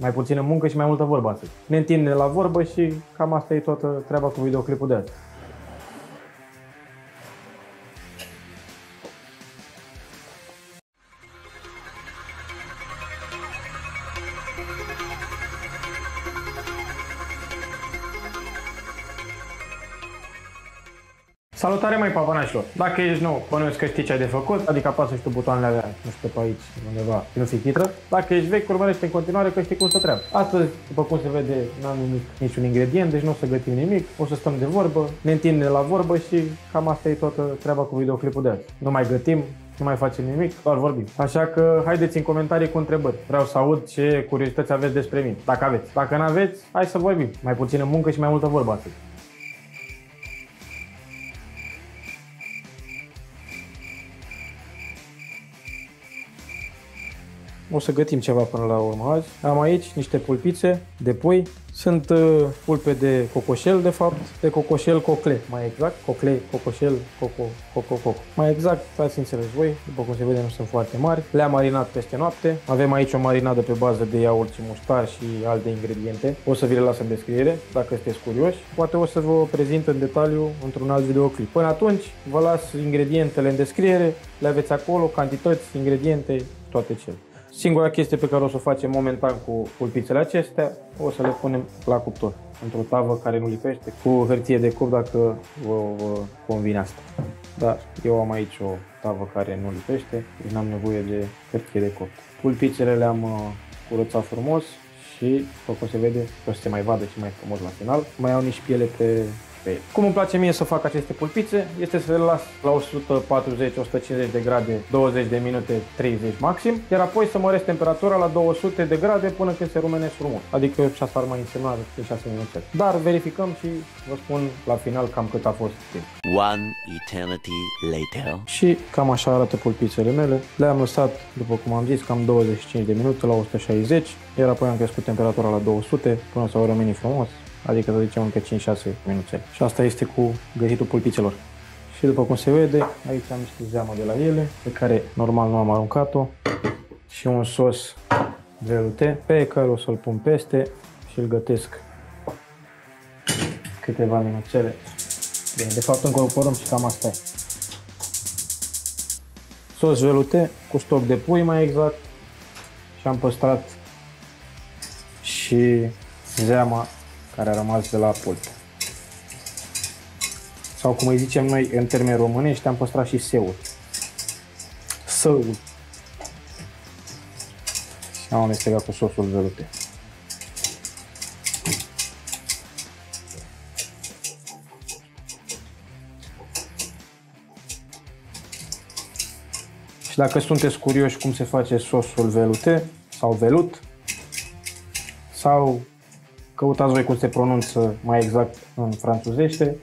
Mai puțină muncă și mai multă vorbă astăzi. Ne întindem la vorbă și cam asta e toată treaba cu videoclipul de azi. Salutare mai papanașilor! Dacă ești nou, bănuiesc că știi ce ai de făcut, adică apasă și tu butoanele alea, nu știu, pe aici, undeva, nu fi chitră. Dacă ești vechi, urmărește în continuare că știi cum să treabă. Astăzi, după cum se vede, n-am nimic, niciun ingredient, deci nu o să gătim nimic, o să stăm de vorbă, ne întindem la vorbă și cam asta e toată treaba cu videoclipul de azi. Nu mai gătim, nu mai facem nimic, doar vorbim. Așa că haideți în comentarii cu întrebări. Vreau să aud ce curiozități aveți despre mine, dacă aveți. Dacă nu aveți, hai să vorbim. Mai puțină muncă și mai multă vorbă astăzi. O să gătim ceva până la urmă azi. Am aici niște pulpițe de pui. Sunt uh, pulpe de cocoșel, de fapt, de cocoșel cocle, mai exact. Cocle, cocoșel, coco, coco, coco. Mai exact, ați înțeles voi, după cum se vede nu sunt foarte mari. Le-am marinat peste noapte. Avem aici o marinadă pe bază de iaurt și muștar și alte ingrediente. O să vi le las în descriere, dacă sunteți curioși. Poate o să vă prezint în detaliu într-un alt videoclip. Până atunci, vă las ingredientele în descriere, le aveți acolo, cantități, ingrediente, toate cele. Singura chestie pe care o să o facem momentan cu pulpițele acestea, o să le punem la cuptor, într-o tavă care nu lipește, cu hârtie de cup dacă vă, vă convine asta. Dar eu am aici o tavă care nu lipește, deci n-am nevoie de hârtie de copt. Pulpițele le-am uh, curățat frumos și, după cum se vede, o să se mai vadă și mai frumos la final. Mai au nici piele pe pe el. Cum îmi place mie să fac aceste pulpițe este să le las la 140-150 de grade 20 de minute 30 maxim, iar apoi să măresc temperatura la 200 de grade până când se rumenesc frumos. Adică și asta ar mai însemna de 6 minute. Dar verificăm și vă spun la final cam cât a fost timp. One eternity later. Și cam așa arată pulpițele mele. Le-am lăsat, după cum am zis, cam 25 de minute la 160, iar apoi am crescut temperatura la 200 până să o rămâni frumos adică să zicem încă 5-6 minute. Și asta este cu gătitul pulpițelor. Și după cum se vede, aici am niște zeamă de la ele, pe care normal nu am aruncat-o, și un sos velute pe care o să-l pun peste și îl gătesc câteva minuțele. Bine, de fapt încorporăm și cam asta e. Sos velute cu stoc de pui mai exact și am păstrat și zeama care a rămas de la pulpe. Sau cum îi zicem noi în termeni românești, am păstrat și seul. Săul. Și am amestecat cu sosul velute. Și dacă sunteți curioși cum se face sosul velute sau velut sau Căutați voi cum se pronunță mai exact în franțuzește.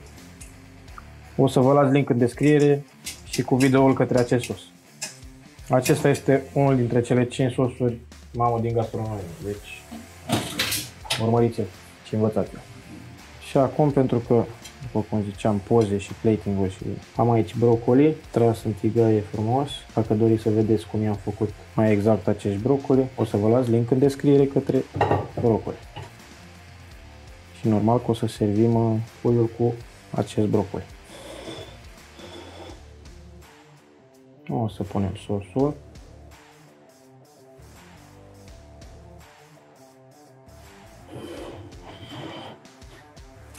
O să vă las link în descriere și cu videoul către acest sos. Acesta este unul dintre cele 5 sosuri mamă din gastronomie. Deci urmăriți-l și învățați -l. Și acum pentru că după cum ziceam, poze și plating-uri și am aici brocoli, tras în tigaie frumos. Dacă doriți să vedeți cum i-am făcut mai exact acești brocoli, o să vă las link în descriere către brocoli și normal că o să servim uh, puiul cu acest brocoli. O să punem sosul.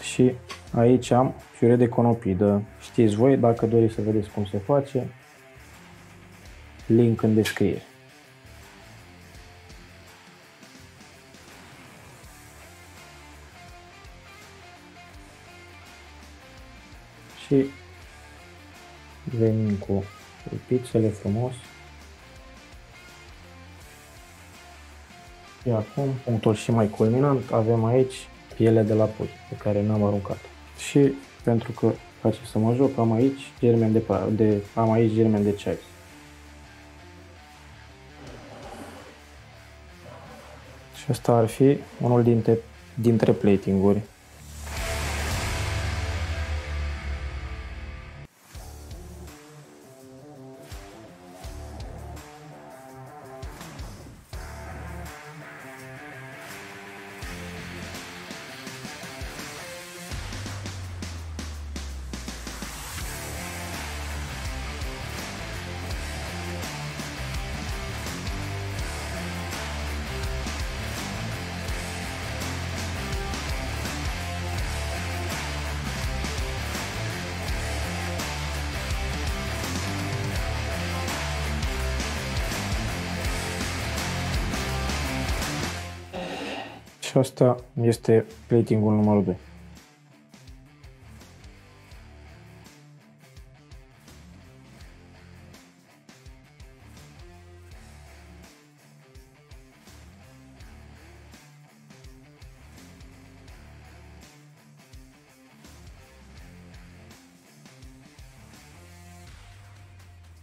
Și aici am fiure de conopidă. Știți voi, dacă doriți să vedeți cum se face, link în descriere. Și venim cu pizzele frumos. Și acum, punctul și mai culminant, avem aici piele de la pui pe care n-am aruncat. Și pentru că face să mă joc, am aici germen de, de am aici germen de ceai. Și asta ar fi unul dintre, dintre platinguri Și asta este platingul numărul 2.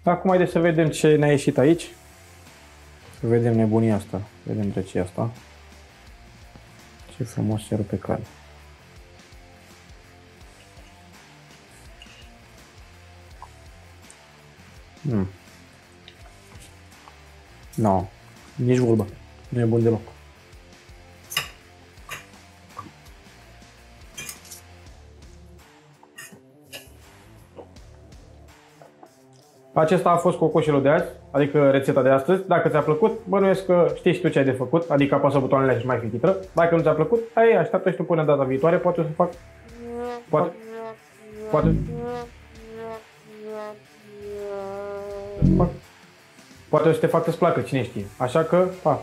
Acum haideți să vedem ce ne-a ieșit aici. Să vedem nebunia asta. Vedem ce e asta. Ce frumos se rupe cale. Hmm. No. Nici vorba. Nu e bun deloc. Acesta a fost cocoșelul de azi, adică rețeta de astăzi. Dacă ți-a plăcut, bănuiesc că știi și tu ce ai de făcut, adică apasă butoanele și mai fi titră. Dacă nu ți-a plăcut, ai așteaptă și tu până data viitoare, poate o să fac... Poate... Poate... Poate o să te facă să placă, cine știe. Așa că, pa!